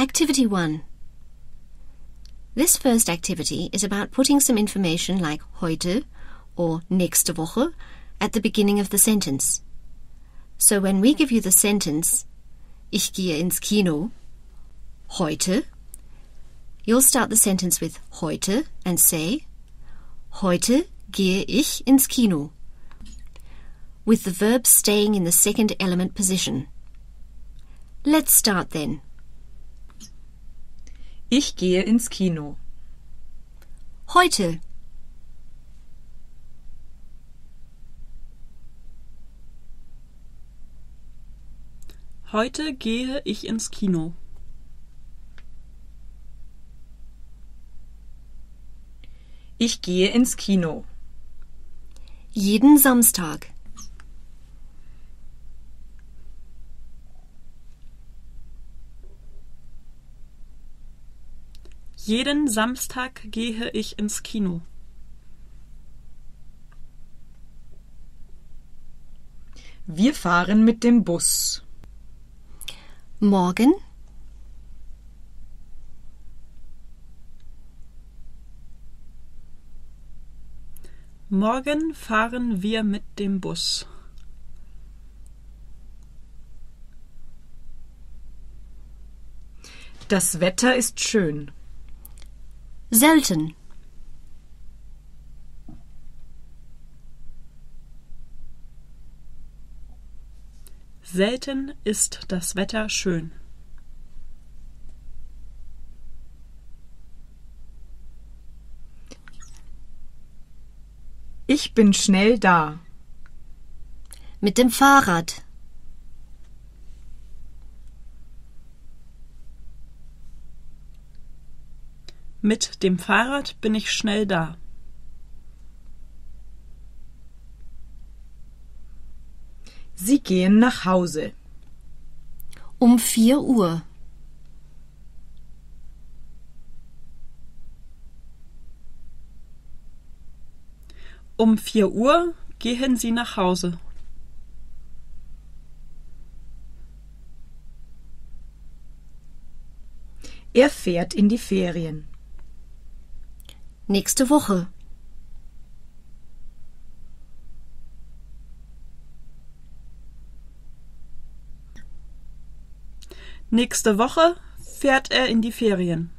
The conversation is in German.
Activity 1. This first activity is about putting some information like heute or nächste Woche at the beginning of the sentence. So when we give you the sentence, ich gehe ins Kino, heute, you'll start the sentence with heute and say, heute gehe ich ins Kino, with the verb staying in the second element position. Let's start then. Ich gehe ins Kino. Heute. Heute gehe ich ins Kino. Ich gehe ins Kino. Jeden Samstag. Jeden Samstag gehe ich ins Kino. Wir fahren mit dem Bus. Morgen. Morgen fahren wir mit dem Bus. Das Wetter ist schön. Selten. Selten ist das Wetter schön. Ich bin schnell da. Mit dem Fahrrad. Mit dem Fahrrad bin ich schnell da. Sie gehen nach Hause. Um vier Uhr. Um vier Uhr gehen sie nach Hause. Er fährt in die Ferien. Nächste Woche. Nächste Woche fährt er in die Ferien.